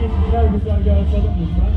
geçmişler güzel bir açalım lütfen.